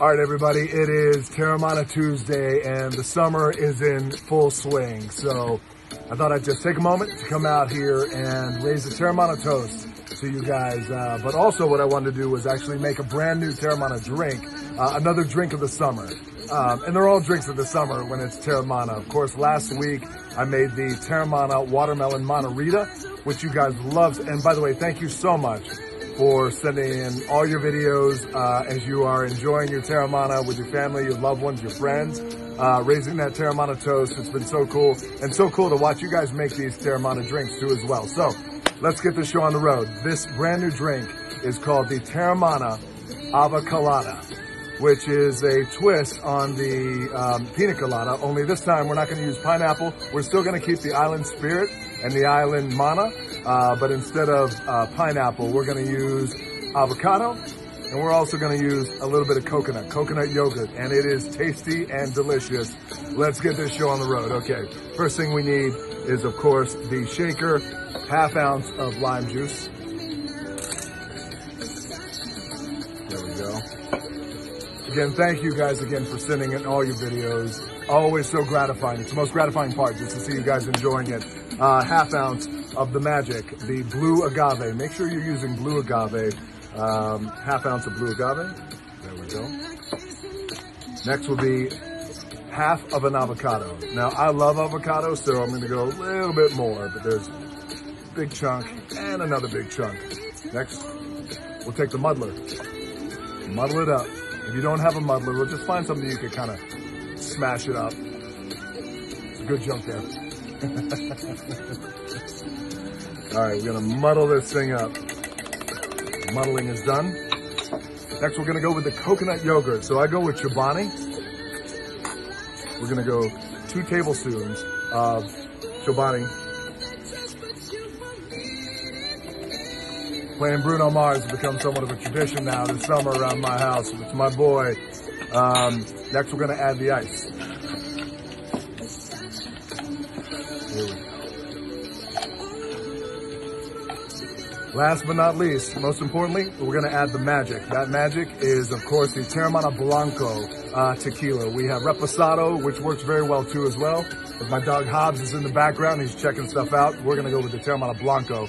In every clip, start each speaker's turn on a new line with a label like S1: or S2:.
S1: All right, everybody, it is Teremana Tuesday and the summer is in full swing. So I thought I'd just take a moment to come out here and raise a Teremana toast to you guys. Uh, but also what I wanted to do was actually make a brand new Teremana drink, uh, another drink of the summer. Um, and they're all drinks of the summer when it's Teremana. Of course, last week I made the Teremana Watermelon Manarita, which you guys loved. And by the way, thank you so much for sending in all your videos uh, as you are enjoying your Teremana with your family, your loved ones, your friends, uh, raising that Teremana toast. It's been so cool and so cool to watch you guys make these Teremana drinks too as well. So let's get this show on the road. This brand new drink is called the Teremana Ava Colada which is a twist on the um, pina colada, only this time we're not going to use pineapple. We're still going to keep the island spirit and the island mana, uh, but instead of uh, pineapple, we're going to use avocado, and we're also going to use a little bit of coconut, coconut yogurt, and it is tasty and delicious. Let's get this show on the road. Okay, first thing we need is, of course, the shaker, half ounce of lime juice. Again, thank you guys again for sending in all your videos. Always so gratifying. It's the most gratifying part just to see you guys enjoying it. Uh, half ounce of the magic, the blue agave. Make sure you're using blue agave. Um, half ounce of blue agave. There we go. Next will be half of an avocado. Now, I love avocado, so I'm going to go a little bit more, but there's a big chunk and another big chunk. Next, we'll take the muddler, muddle it up. If you don't have a muddler, we'll just find something you can kind of smash it up. Good jump there. All right, we're gonna muddle this thing up. Muddling is done. Next, we're gonna go with the coconut yogurt. So I go with Chobani. We're gonna go two tablespoons of Chobani. Playing Bruno Mars has become somewhat of a tradition now this summer around my house. It's my boy. Um, next, we're gonna add the ice. Last but not least, most importantly, we're gonna add the magic. That magic is, of course, the Teremana Blanco uh, tequila. We have Reposado, which works very well too as well. If my dog Hobbs is in the background, he's checking stuff out. We're gonna go with the Teremana Blanco.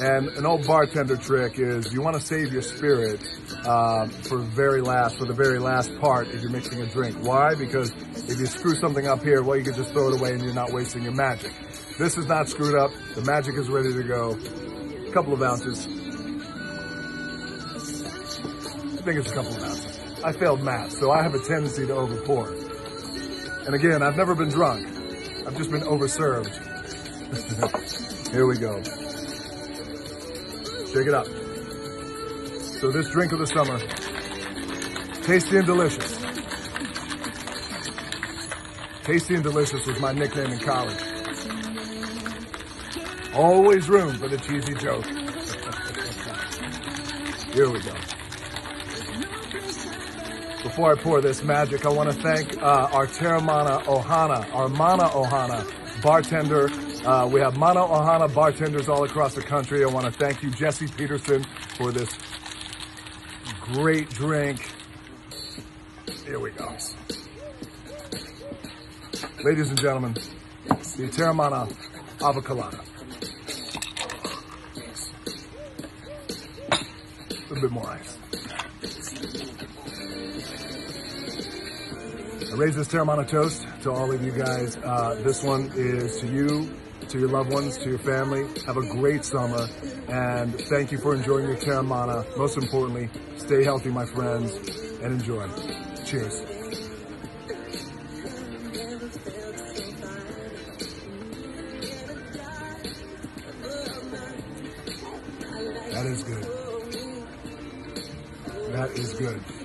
S1: And an old bartender trick is you want to save your spirit um, for very last, for the very last part if you're mixing a drink. Why? Because if you screw something up here, well, you can just throw it away and you're not wasting your magic. This is not screwed up. The magic is ready to go. A couple of ounces. I think it's a couple of ounces. I failed math, so I have a tendency to overpour. And again, I've never been drunk. I've just been overserved. Here we go. Shake it up. So this drink of the summer, tasty and delicious. Tasty and delicious was my nickname in college. Always room for the cheesy joke. Here we go. Before I pour this magic, I want to thank uh, our Teremana Ohana, our Mana Ohana bartender uh, we have Mana Ohana bartenders all across the country. I want to thank you, Jesse Peterson, for this great drink. Here we go. Ladies and gentlemen, the Teremana Ava Colada. A bit more ice. I raise this Teremana toast to all of you guys. Uh, this one is to you, to your loved ones, to your family. Have a great summer, and thank you for enjoying your Teremana. Most importantly, stay healthy, my friends, and enjoy. Cheers. That is good. That is good.